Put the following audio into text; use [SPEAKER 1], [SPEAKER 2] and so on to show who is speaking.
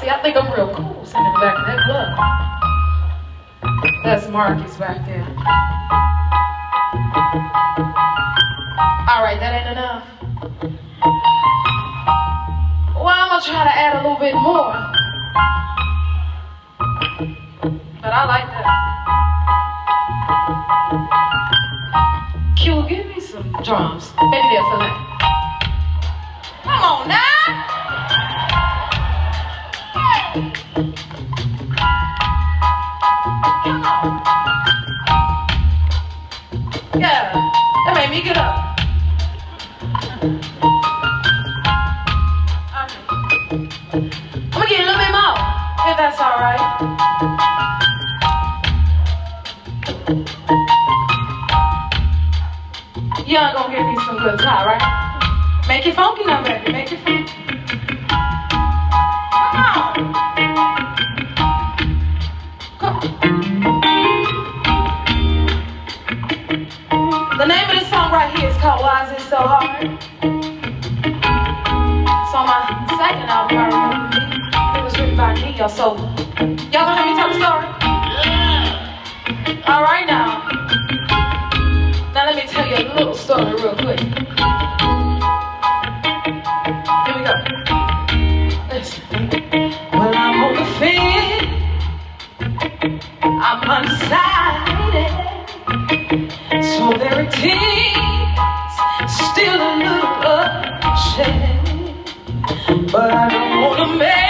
[SPEAKER 1] See, I think I'm real cool sitting in the back of that club. That's Marcus back there. All right, that ain't enough. Well, I'm gonna try to add a little bit more. But I like that. Q, give me some drums. Maybe they'll feel that. Come on now. Yeah, that made me get up. I'm gonna get a little bit more, if that's all right. Young gonna give me some good time, right? Make it funky now, baby. The name of this song right here is called Why Is It So Hard? It's on my second album, I remember. It was written by Ne-Yo, so y'all gonna let me tell the story? Yeah! All right now. Now let me tell you a little story real quick. So there still a little upset, but I don't wanna make.